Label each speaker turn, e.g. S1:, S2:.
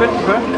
S1: Bitte, bitte.